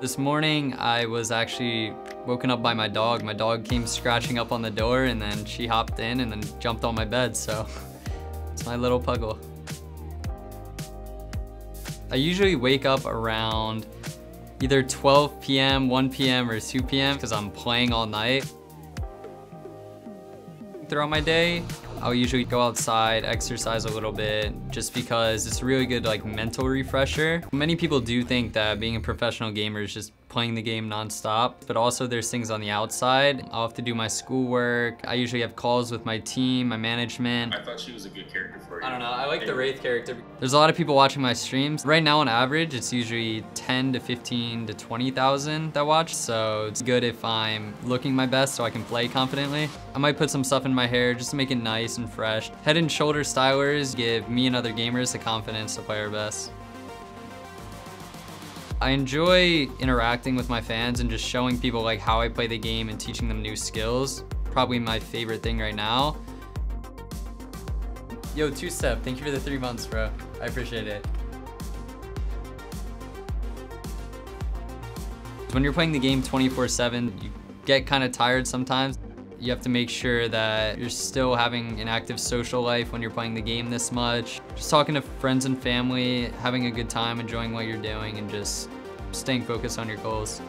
This morning, I was actually woken up by my dog. My dog came scratching up on the door and then she hopped in and then jumped on my bed, so it's my little puggle. I usually wake up around either 12 p.m., 1 p.m., or 2 p.m. because I'm playing all night. Throughout my day, I'll usually go outside, exercise a little bit, just because it's a really good like mental refresher. Many people do think that being a professional gamer is just playing the game nonstop, but also there's things on the outside. I'll have to do my schoolwork. I usually have calls with my team, my management. I thought she was a good character for you. I don't know, I like the Wraith character. There's a lot of people watching my streams. Right now on average, it's usually 10 to 15 to 20,000 that watch, so it's good if I'm looking my best so I can play confidently. I might put some stuff in my hair just to make it nice and fresh. Head and shoulder stylers give me and other gamers the confidence to play our best. I enjoy interacting with my fans and just showing people like how I play the game and teaching them new skills. Probably my favorite thing right now. Yo, two step, thank you for the three months, bro. I appreciate it. When you're playing the game 24-7, you get kind of tired sometimes. You have to make sure that you're still having an active social life when you're playing the game this much. Just talking to friends and family, having a good time, enjoying what you're doing, and just staying focused on your goals.